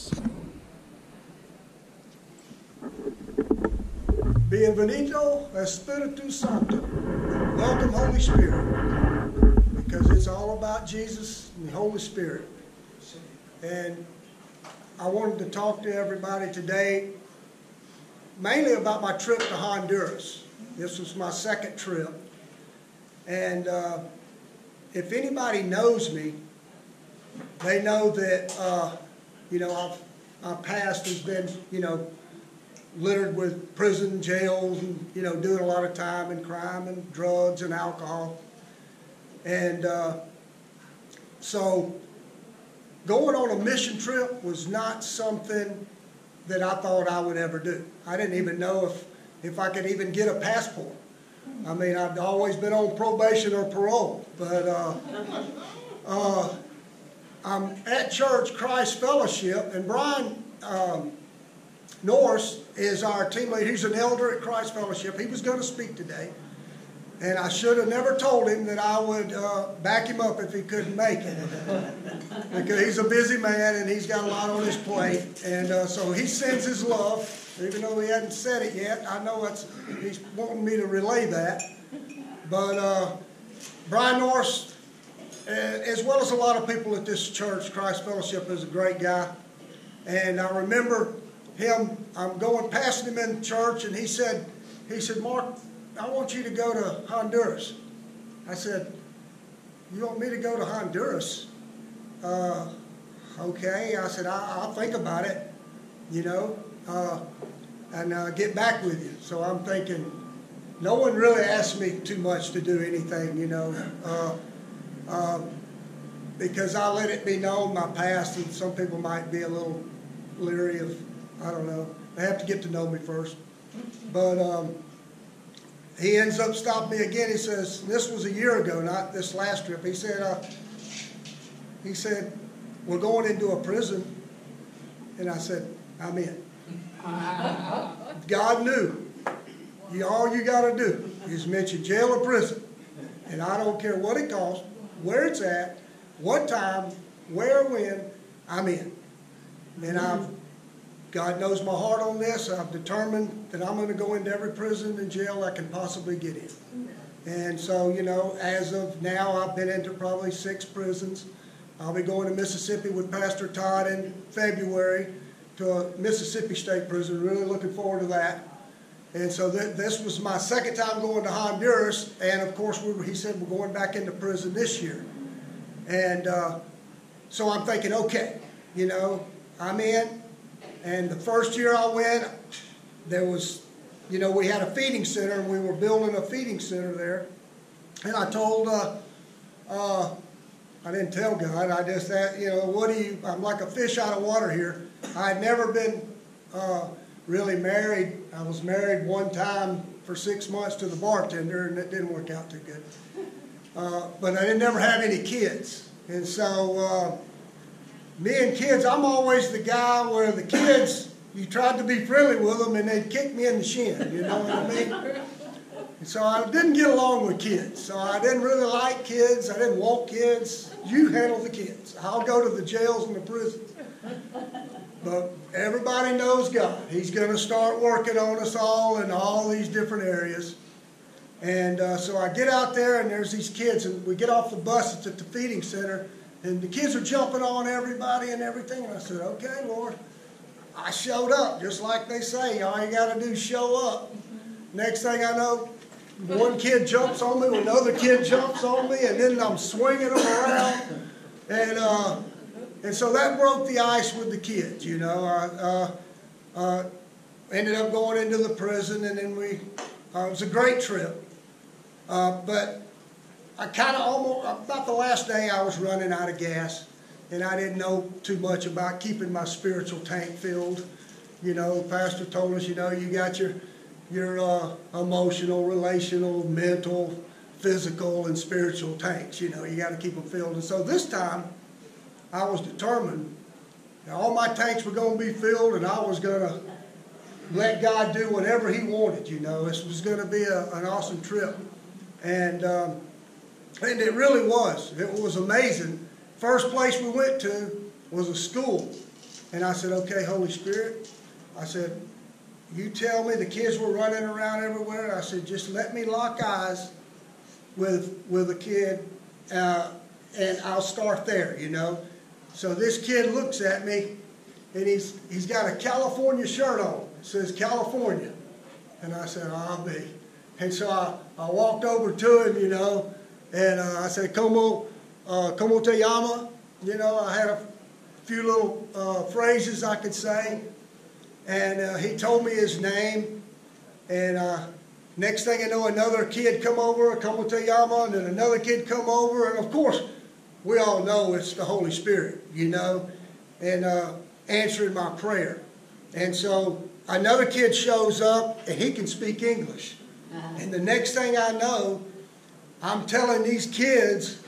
service. Bienvenido Espiritu Santo. Welcome, Holy Spirit. Because it's all about Jesus and the Holy Spirit. And I wanted to talk to everybody today mainly about my trip to Honduras. This was my second trip. And uh, if anybody knows me, they know that, uh, you know, I've, my past has been, you know, littered with prison, jails, and, you know, doing a lot of time and crime and drugs and alcohol. And uh, so going on a mission trip was not something that I thought I would ever do. I didn't even know if, if I could even get a passport. I mean, I've always been on probation or parole, but uh, uh, I'm at church, Christ Fellowship, and Brian um, Norris is our team leader. He's an elder at Christ Fellowship. He was going to speak today. And I should have never told him that I would uh, back him up if he couldn't make it. because he's a busy man and he's got a lot on his plate. And uh, so he sends his love, even though he hadn't said it yet. I know it's, he's wanting me to relay that. But uh, Brian Norris, as well as a lot of people at this church, Christ Fellowship is a great guy. And I remember him, I'm going past him in church, and he said, he said, Mark, I want you to go to Honduras. I said, You want me to go to Honduras? Uh, okay. I said, I, will think about it, you know, uh, and uh, get back with you. So I'm thinking, no one really asked me too much to do anything, you know, uh, um, because I let it be known my past, and some people might be a little leery of, I don't know. They have to get to know me first. But um, he ends up stopping me again. He says, this was a year ago, not this last trip. He said, uh, he said, we're going into a prison. And I said, I'm in. God knew. All you got to do is mention jail or prison. And I don't care what it costs, where it's at, what time, where, when, I'm in. And mm-hmm. I've God knows my heart on this. I've determined that I'm going to go into every prison and jail I can possibly get in. Mm-hmm. And so, you know, as of now, I've been into probably six prisons. I'll be going to Mississippi with Pastor Todd in February to a Mississippi State prison. Really looking forward to that. And so th this was my second time going to Honduras. And of course, we were, he said we're going back into prison this year. And uh, so I'm thinking, okay, you know, I'm in. And the first year I went, there was, you know, we had a feeding center and we were building a feeding center there. And I told, uh, uh, I didn't tell God, I just, that, you know, what do you, I'm like a fish out of water here. I had never been uh, really married. I was married one time for six months to the bartender and it didn't work out too good. Uh, but I didn't never have any kids. And so, uh, me and kids, I'm always the guy where the kids, you tried to be friendly with them and they'd kick me in the shin, you know what I mean? And so I didn't get along with kids. So I didn't really like kids. I didn't want kids. You handle the kids. I'll go to the jails and the prisons. But everybody knows God. He's going to start working on us all in all these different areas. And uh, so I get out there and there's these kids and we get off the bus. It's at the feeding center and the kids are jumping on everybody and everything. And I said, okay, Lord. I showed up, just like they say. All you got to do is show up. Next thing I know, one kid jumps on me, another kid jumps on me, and then I'm swinging them around. And, uh, and so that broke the ice with the kids, you know. I uh, uh, ended up going into the prison, and then we, uh, it was a great trip. Uh, but I kind of almost, about the last day I was running out of gas and I didn't know too much about keeping my spiritual tank filled. You know, pastor told us, you know, you got your, your uh, emotional, relational, mental, physical, and spiritual tanks. You know, you got to keep them filled. And so this time, I was determined all my tanks were going to be filled and I was going to let God do whatever He wanted, you know. This was going to be a, an awesome trip. And um, and it really was. It was amazing. First place we went to was a school. And I said, okay, Holy Spirit. I said, you tell me the kids were running around everywhere. I said, just let me lock eyes with with a kid, uh, and I'll start there, you know. So this kid looks at me, and he's he's got a California shirt on. It says California, and I said, I'll be. And so I, I walked over to him, you know, and uh, I said, Como, uh, como te llama? You know, I had a few little uh, phrases I could say. And uh, he told me his name. And uh, next thing I know, another kid come over, como te llama? And then another kid come over. And of course, we all know it's the Holy Spirit, you know, and uh, answering my prayer. And so another kid shows up and he can speak English. Uh-huh. And the next thing I know, I'm telling these kids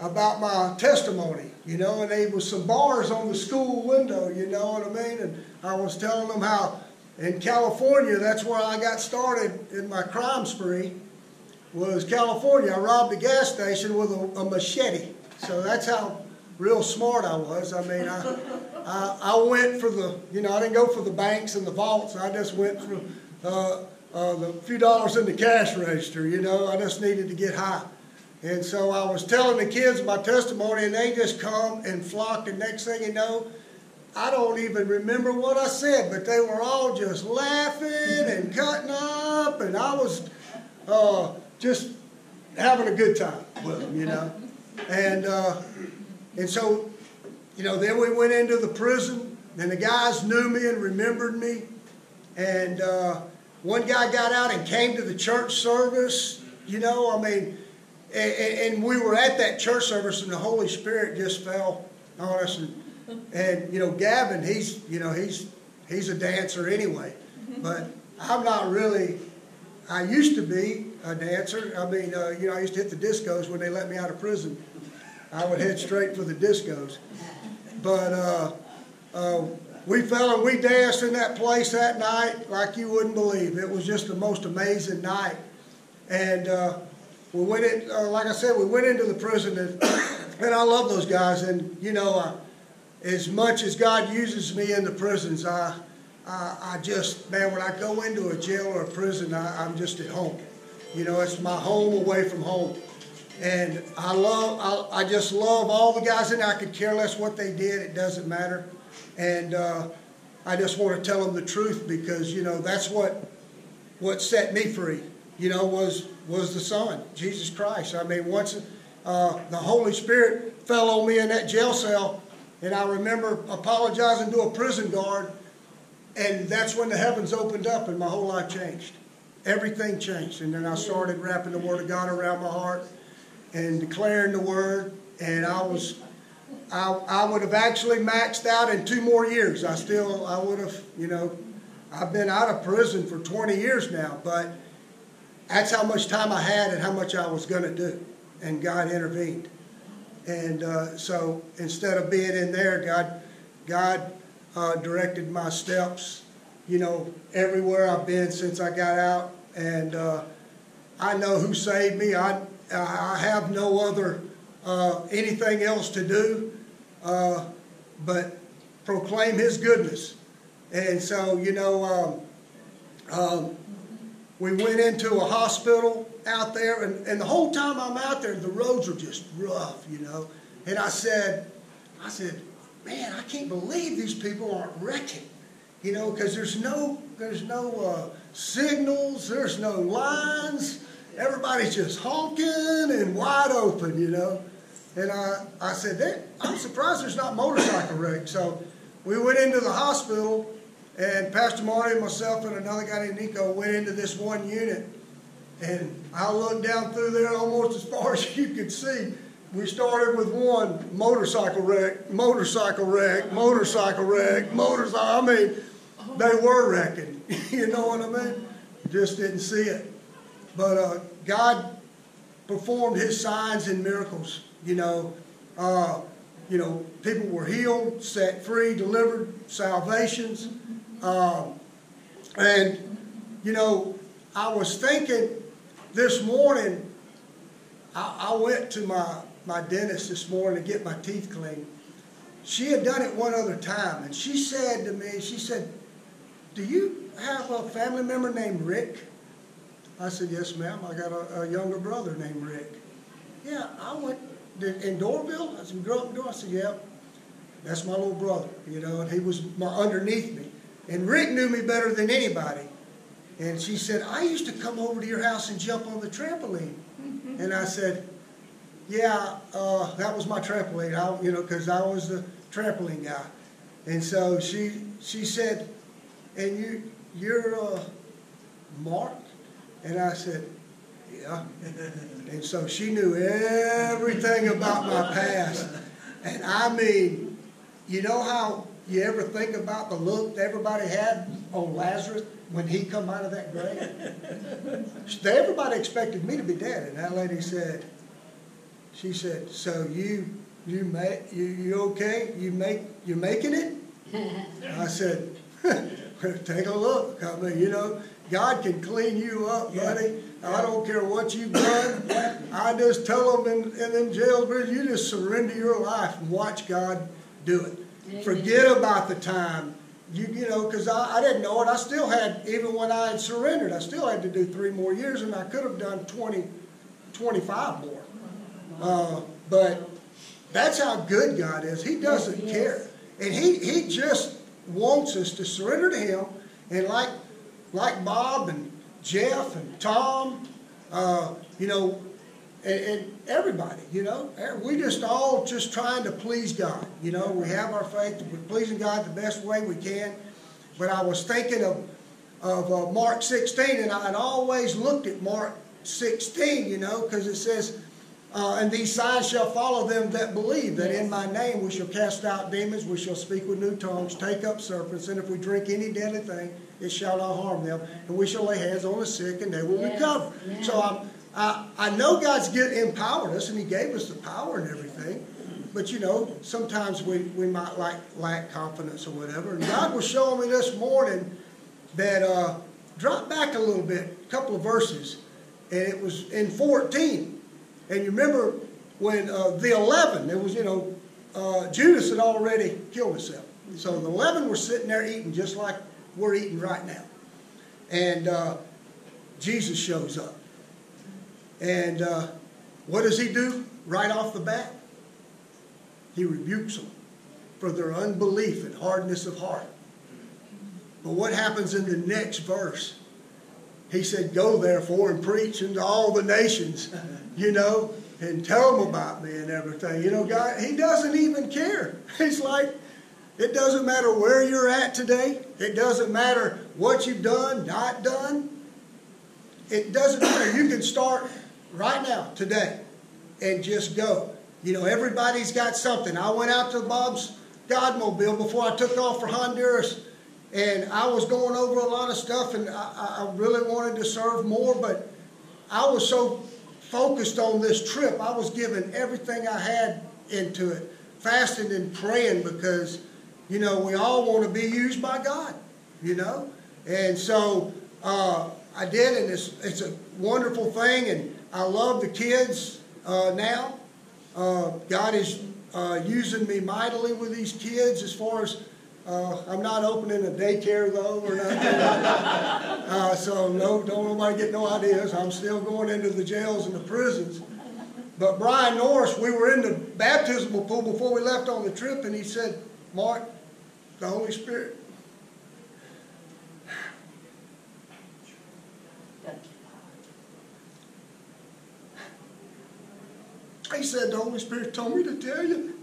about my testimony, you know, and there was some bars on the school window, you know what I mean? And I was telling them how in California, that's where I got started in my crime spree, was California. I robbed a gas station with a, a machete. So that's how real smart I was. I mean, I, I, I, went for the, you know, I didn't go for the banks and the vaults. I just went for uh, uh, the few dollars in the cash register, you know. I just needed to get high. And so I was telling the kids my testimony, and they just come and flock. And next thing you know, I don't even remember what I said, but they were all just laughing and cutting up, and I was uh, just having a good time with them, you know. And uh, and so, you know, then we went into the prison, and the guys knew me and remembered me, and uh, one guy got out and came to the church service. You know, I mean, and, and we were at that church service, and the Holy Spirit just fell on us. And, and you know, Gavin, he's you know he's he's a dancer anyway, but I'm not really. I used to be a dancer. I mean, uh, you know, I used to hit the discos when they let me out of prison. I would head straight for the discos. But uh, uh, we fell and we danced in that place that night like you wouldn't believe. It was just the most amazing night. And uh, we went in, uh, like I said, we went into the prison, and, and I love those guys. And you know, as much as God uses me in the prisons, I, I, I, just, man, when I go into a jail or a prison, I, I'm just at home. You know, it's my home away from home. And I love, I, I just love all the guys in there. I could care less what they did; it doesn't matter. And uh, I just want to tell them the truth because you know that's what what set me free. You know, was was the Son, Jesus Christ. I mean, once uh, the Holy Spirit fell on me in that jail cell, and I remember apologizing to a prison guard, and that's when the heavens opened up and my whole life changed. Everything changed. And then I started wrapping the Word of God around my heart and declaring the Word, and I was. I, I would have actually maxed out in two more years. I still, I would have, you know, I've been out of prison for 20 years now, but that's how much time I had and how much I was going to do. And God intervened. And uh, so instead of being in there, God, God uh, directed my steps, you know, everywhere I've been since I got out. And uh, I know who saved me. I, I have no other uh, anything else to do uh, but proclaim His goodness. And so, you know, um, um, we went into a hospital out there, and, and the whole time I'm out there, the roads are just rough, you know. And I said, I said, man, I can't believe these people aren't wrecking, you know, because there's no there's no uh, signals, there's no lines, everybody's just honking and wide open, you know. And I, I said, I'm surprised there's not motorcycle wrecks. So we went into the hospital and Pastor Marty and myself and another guy named Nico went into this one unit. And I looked down through there almost as far as you could see. We started with one motorcycle wreck, motorcycle wreck, motorcycle wreck, motorcycle. I mean, they were wrecking. you know what I mean? Just didn't see it. But uh, God performed His signs and miracles. You know, uh, you know, people were healed, set free, delivered, salvations. Um, and, you know, I was thinking this morning, I, I, went to my, my dentist this morning to get my teeth cleaned. she had done it one other time, and she said to me, she said, do you have a family member named Rick? I said, yes, ma'am. I got a, a younger brother named Rick. Yeah, I went in Doraville. I said, grew up in Doraville. I said, yeah, that's my little brother, you know, and he was my, underneath me. And Rick knew me better than anybody. And she said, I used to come over to your house and jump on the trampoline. And I said, yeah, uh, that was my trampoline, I, you know, because I was the trampoline guy. And so she she said, and you you're uh, Mark, and I said, yeah. and so she knew everything about my past, and I mean, you know how you ever think about the look everybody had on Lazarus when he come out of that grave? everybody expected me to be dead, and that lady said, she said, "So you you make you you okay? You make you making it?" I said, "Take a look. I mean, you know, God can clean you up, buddy. I don't care what you've done. I just tell them in, in them jails, you just surrender your life and watch God do it. Forget about the time. You, you know, because I, I didn't know it. I still had, even when I had surrendered, I still had to do three more years, and I could have done 20, 25 more. Uh, but that's how good God is. He doesn't yes, care. And he, he just wants us to surrender to Him. And like, like Bob and Jeff and Tom, uh, you know, and, and, everybody, you know, we just all just trying to please God. You know, we have our faith, we're pleasing God the best way we can. But I was thinking of, of uh, Mark 16, and I had always looked at Mark 16, you know, because it says, uh, and these signs shall follow them that believe, that in my name we shall cast out demons, we shall speak with new tongues, take up serpents, and if we drink any deadly thing, it shall not harm them, and we shall lay hands on the sick, and they will yes. recover. Yes. So I'm, I, I know God's get, empowered us, and He gave us the power and everything, but you know, sometimes we, we might like, lack confidence or whatever. And God was showing me this morning that uh, drop back a little bit, a couple of verses, and it was in 14. And you remember when uh, the 11, it was, you know, uh, Judas had already killed himself. So the 11 were sitting there eating just like we're eating right now. And uh, Jesus shows up. And uh, what does he do right off the bat? He rebukes them for their unbelief and hardness of heart. But what happens in the next verse? He said, Go therefore and preach unto all the nations, you know, and tell them about me and everything. You know, God, He doesn't even care. He's like, it doesn't matter where you're at today. It doesn't matter what you've done, not done. It doesn't matter. You can start right now, today, and just go. You know, everybody's got something. I went out to Bob's Godmobile before I took off for Honduras and I was going over a lot of stuff, and I, I really wanted to serve more, but I was so focused on this trip, I was giving everything I had into it, fasting and praying because, you know, we all want to be used by God, you know? And so uh, I did, and it's, it's a wonderful thing, and I love the kids uh, now. Uh, God is uh, using me mightily with these kids as far as uh, I'm not opening a daycare though, or nothing. uh, so no, don't nobody get no ideas. I'm still going into the jails and the prisons. But Brian Norris, we were in the baptismal pool before we left on the trip, and he said, "Mark, the Holy Spirit." He said, "The Holy Spirit told me to tell you."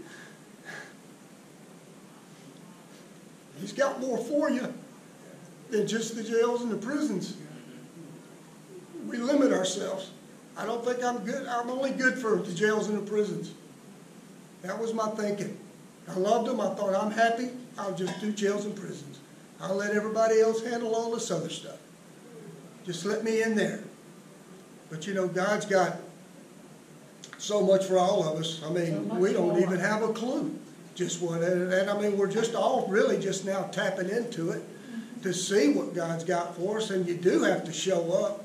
He's got more for you than just the jails and the prisons. We limit ourselves. I don't think I'm good. I'm only good for the jails and the prisons. That was my thinking. I loved them. I thought I'm happy. I'll just do jails and prisons. I'll let everybody else handle all this other stuff. Just let me in there. But you know, God's got so much for all of us. I mean, so we don't more. even have a clue just what, and, I mean, we're just all really just now tapping into it to see what God's got for us, and you do have to show up.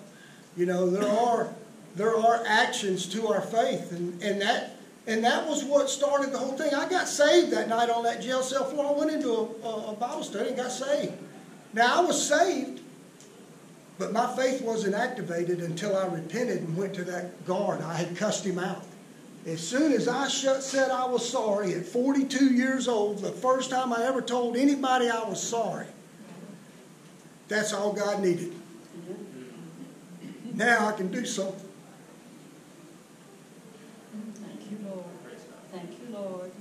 You know, there are there are actions to our faith, and, and that And that was what started the whole thing. I got saved that night on that jail cell floor. I went into a, a Bible study and got saved. Now, I was saved, but my faith wasn't activated until I repented and went to that guard. I had cussed him out. As soon as I shut, said I was sorry at 42 years old, the first time I ever told anybody I was sorry, that's all God needed. Now I can do something. Thank you, Lord. Thank you, Lord.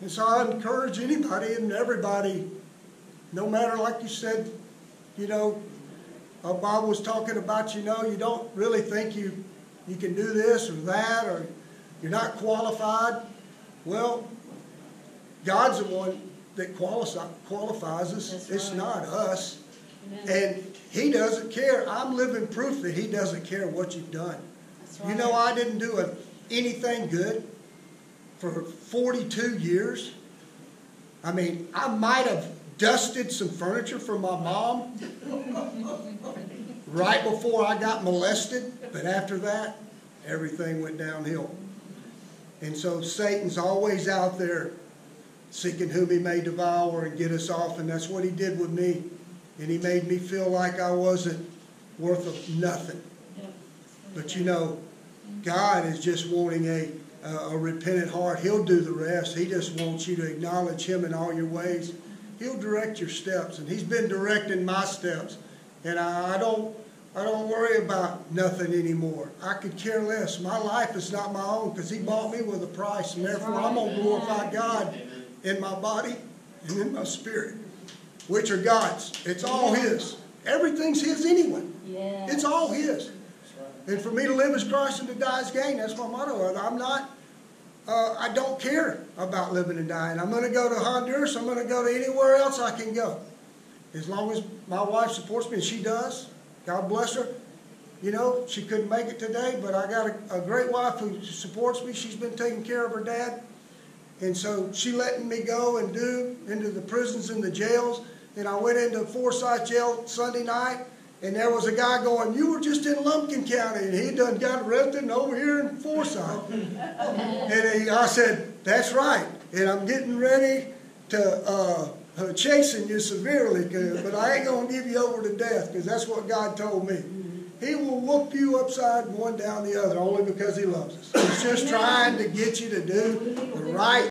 And so I encourage anybody and everybody, no matter, like you said, you know, uh, Bob was talking about, you know, you don't really think you, you can do this or that, or you're not qualified. Well, God's the one that qualifies, qualifies us. That's It's right. not us. Amen. And He doesn't care. I'm living proof that He doesn't care what you've done. That's You know, I didn't do a, anything good for 42 years. I mean, I might have dusted some furniture for my mom right before I got molested, but after that, everything went downhill. And so Satan's always out there seeking whom he may devour and get us off, and that's what he did with me. And he made me feel like I wasn't worth of nothing. But you know, God is just wanting a, a, a repentant heart. He'll do the rest. He just wants you to acknowledge Him in all your ways. He'll direct your steps, and He's been directing my steps. And I, I don't, I don't worry about nothing anymore. I could care less. My life is not my own because He bought me with a price, and therefore I'm gonna glorify God in my body and in my spirit, which are God's. It's all His. Everything's His anyway. Yeah. It's all His. And for me to live is Christ and to die is gain, that's my motto. I'm not, uh, I don't care about living and dying. I'm going to go to Honduras. I'm going to go to anywhere else I can go. As long as my wife supports me, and she does, God bless her. You know, she couldn't make it today, but I got a, a great wife who supports me. She's been taking care of her dad. And so she letting me go and do into the prisons and the jails. And I went into Forsyth jail Sunday night, and there was a guy going, you were just in Lumpkin County, and he done got arrested and over here in Forsyth. and he, I said, that's right. And I'm getting ready to uh, uh, chasten you severely, but I ain't going to give you over to death, because that's what God told me. He will whoop you upside one down the other only because he loves us. He's just trying to get you to do the right